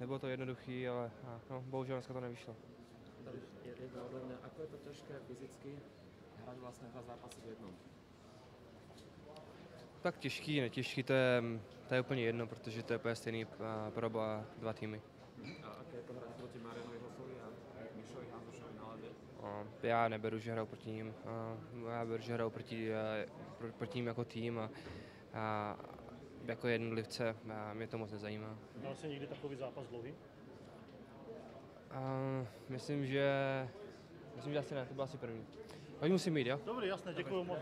nebylo to jednoduchý, ale no, bohužel dneska to nevyšlo. Jedna odo mňa. Ako je to ťažké fyzicky hrať vlastne dva zápasy v jednom? Tak těžký, netěžký, to je, to je úplně jedno, protože to je úplně stejný pro oba dva týmy. A aké je to hrať proti Marianovi Hofovi a Mišovi Hanzušovi na lede? A, já neberu, že hraju proti ním, já beru, že hraju proti, proti ním jako tým a, a jako jednotlivce a mě to moc nezajímá. Dal jsi někdy takový zápas dlouhý? A, myslím, že myslím, že asi ne, to byl asi první. Teď musím jít, jo? Dobrý, jasné, děkuji moc.